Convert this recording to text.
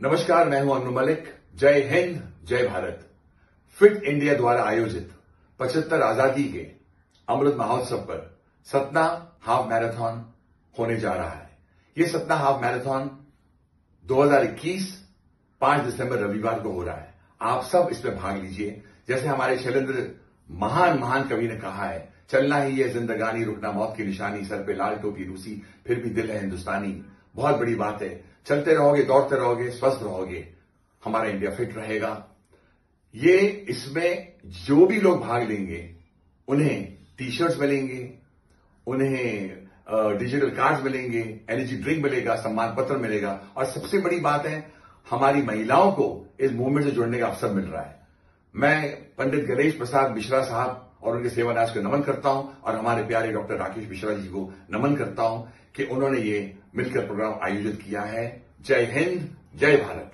नमस्कार, मैं हूँ अनु मलिक। जय हिंद, जय भारत। फिट इंडिया द्वारा आयोजित पचहत्तर आज़ादी के अमृत महोत्सव पर सतना हाफ़ मैराथन होने जा रहा है। ये सतना हाफ़ मैराथन 2021 5 दिसंबर रविवार को हो रहा है। आप सब इसमें भाग लीजिए। जैसे हमारे शैलेंद्र महान महान कवि ने कहा है, चलना ही है जिंदगानी, रुकना मौत की निशानी, सर पे लाल टोपी, रूसी, फिर भी दिल है हिंदुस्तानी। बहुत बड़ी बात है। चलते रहोगे, दौड़ते रहोगे, स्वस्थ रहोगे, हमारा इंडिया फिट रहेगा। ये इसमें जो भी लोग भाग लेंगे, उन्हें टी शर्ट्स मिलेंगे, उन्हें डिजिटल कार्ड मिलेंगे एनर्जी ड्रिंक मिलेगा सम्मान पत्र मिलेगा। और सबसे बड़ी बात है, हमारी महिलाओं को इस मूवमेंट से जुड़ने का अवसर मिल रहा है। मैं पंडित गणेश प्रसाद मिश्रा साहब और उनके सेवानाश को नमन करता हूँ और हमारे प्यारे डॉक्टर राकेश मिश्रा जी को नमन करता हूँ। कि उन्होंने ये मिलकर प्रोग्राम आयोजित किया है। जय हिंद जय भारत।